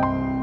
Bye.